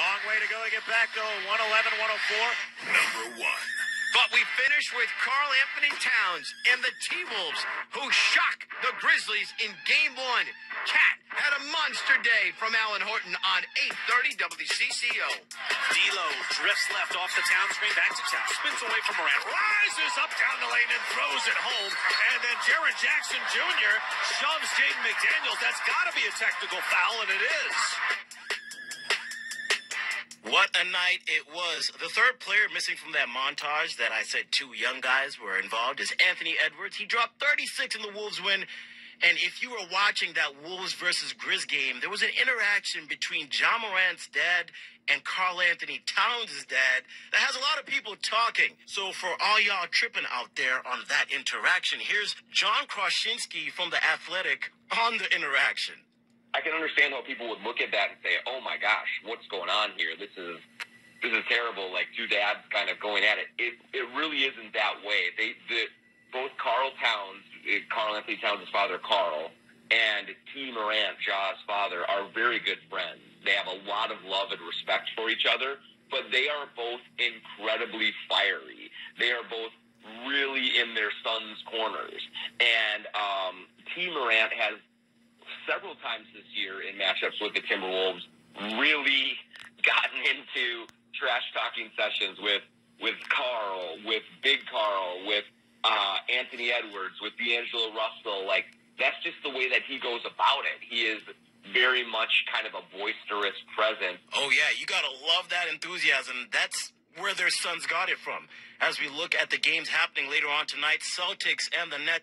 Long way to go to get back to 111, 104. Number one. But we finish with Karl-Anthony Towns and the T-Wolves, who shock the Grizzlies in Game 1. KAT had a monster day from Alan Horton on 830 WCCO. D'Lo drifts left off the town screen, back to town, spins away from Morant, rises up down the lane and throws it home. And then Jaren Jackson Jr. shoves Jaden McDaniels. That's got to be a technical foul, and it is. A night it was. The third player missing from that montage that I said two young guys were involved is Anthony Edwards. He dropped 36 in the Wolves win. And if you were watching that Wolves versus Grizz game, there was an interaction between John Morant's dad and Karl-Anthony Towns' dad that has a lot of people talking. So for all y'all tripping out there on that interaction, here's Jon Krawczynski from The Athletic on the interaction. I can understand how people would look at that and say, "Oh my gosh, what's going on here? This is this is terrible." Like two dads kind of going at it. It it really isn't that way. They the both Karl Towns, Karl-Anthony Towns' father, Karl, and Tee Morant, Ja's father, are very good friends. They have a lot of love and respect for each other, but they are both incredibly fiery. They are both really in their son's corners, and um, Tee Morant has several times this year in matchups with the Timberwolves really gotten into trash talking sessions with with Karl, with Big Karl, with uh, Anthony Edwards, with D'Angelo Russell. Like that's just the way that he goes about it. He is very much kind of a boisterous presence. Oh yeah, you gotta love that enthusiasm. That's where their sons got it from. As we look at the games happening later on tonight, Celtics and the Net